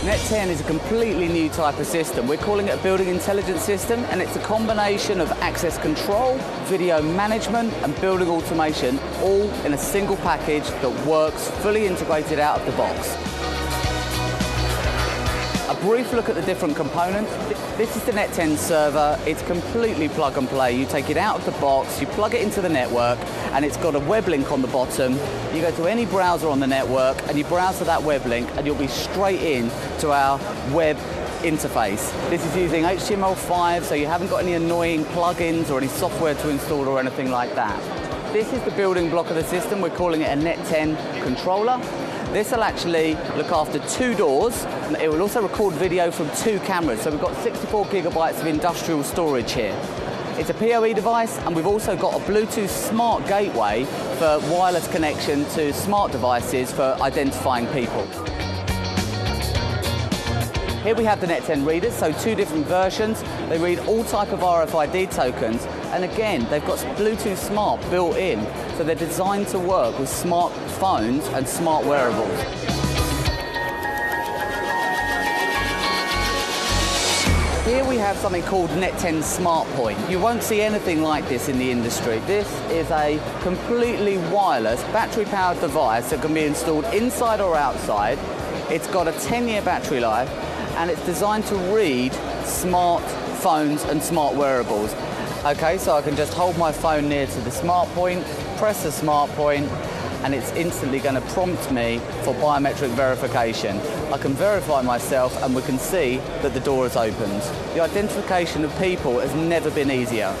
Net10 is a completely new type of system. We're calling it a building intelligence system and it's a combination of access control, video management and building automation all in a single package that works fully integrated out of the box. Brief look at the different components. This is the Net10 server. It's completely plug and play. You take it out of the box, you plug it into the network, and it's got a web link on the bottom. You go to any browser on the network, and you browse to that web link, and you'll be straight in to our web interface. This is using HTML5, so you haven't got any annoying plugins or any software to install or anything like that. This is the building block of the system. We're calling it a Net10 controller. This will actually look after two doors. It will also record video from two cameras. So we've got 64 gigabytes of industrial storage here. It's a PoE device and we've also got a Bluetooth smart gateway for wireless connection to smart devices for identifying people. Here we have the Net10 readers, so two different versions. They read all type of RFID tokens, and again, they've got Bluetooth Smart built in, so they're designed to work with smart phones and smart wearables. Here we have something called Net10 Smart Point. You won't see anything like this in the industry. This is a completely wireless, battery-powered device that can be installed inside or outside. It's got a 10-year battery life, and it's designed to read smart phones and smart wearables. Okay, so I can just hold my phone near to the smart point, press the smart point, and it's instantly going to prompt me for biometric verification. I can verify myself and we can see that the door is opened. The identification of people has never been easier.